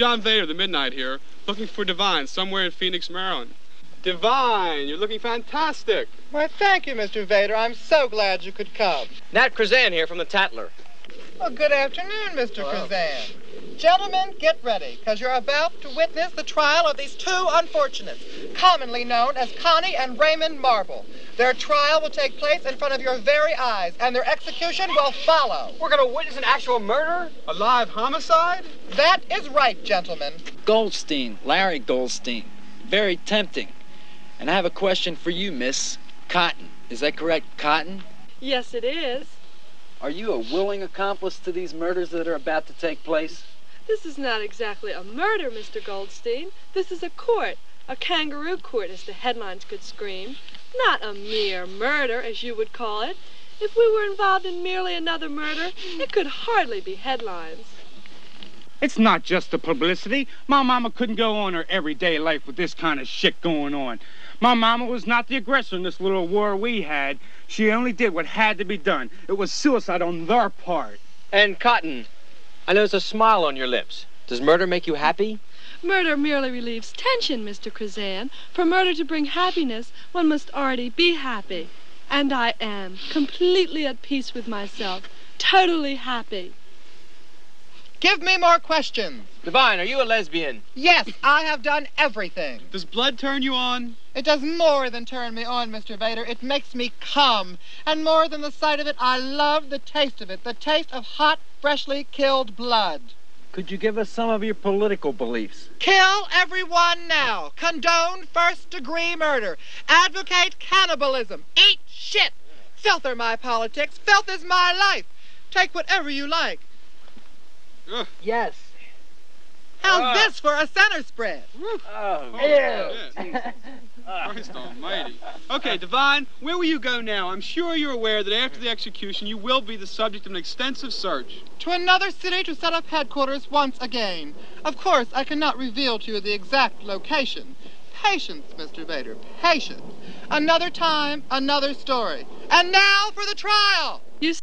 John Vader, the Midnight here, looking for Divine somewhere in Phoenix, Maryland. Divine, you're looking fantastic. Why, thank you, Mr. Vader. I'm so glad you could come. Nat Krazan here from the Tatler. Well, good afternoon, Mr. Kazan. Gentlemen, get ready, because you're about to witness the trial of these two unfortunates, commonly known as Connie and Raymond Marble. Their trial will take place in front of your very eyes, and their execution will follow. We're going to witness an actual murder? A live homicide? That is right, gentlemen. Goldstein, Larry Goldstein. Very tempting. And I have a question for you, Miss Cotton. Is that correct, Cotton? Yes, it is. Are you a willing accomplice to these murders that are about to take place? This is not exactly a murder, Mr. Goldstein. This is a court, a kangaroo court, as the headlines could scream. Not a mere murder, as you would call it. If we were involved in merely another murder, it could hardly be headlines. It's not just the publicity. My mama couldn't go on her everyday life with this kind of shit going on. My mama was not the aggressor in this little war we had. She only did what had to be done. It was suicide on their part. And Cotton, I notice a smile on your lips. Does murder make you happy? Murder merely relieves tension, Mr. Krazan. For murder to bring happiness, one must already be happy. And I am, completely at peace with myself, totally happy. Give me more questions. Divine, are you a lesbian? Yes, I have done everything. Does blood turn you on? It does more than turn me on, Mr. Vader. It makes me come. And more than the sight of it, I love the taste of it. The taste of hot, freshly killed blood. Could you give us some of your political beliefs? Kill everyone now. Condone first degree murder. Advocate cannibalism. Eat shit. Filth are my politics. Filth is my life. Take whatever you like. Ugh. Yes. How's Ah. this for a center spread? Oh, Oh, yeah. Christ almighty. Okay, Divine, where will you go now? I'm sure you're aware that after the execution, you will be the subject of an extensive search. To another city to set up headquarters once again. Of course, I cannot reveal to you the exact location. Patience, Mr. Vader, patience. Another time, another story. And now for the trial! You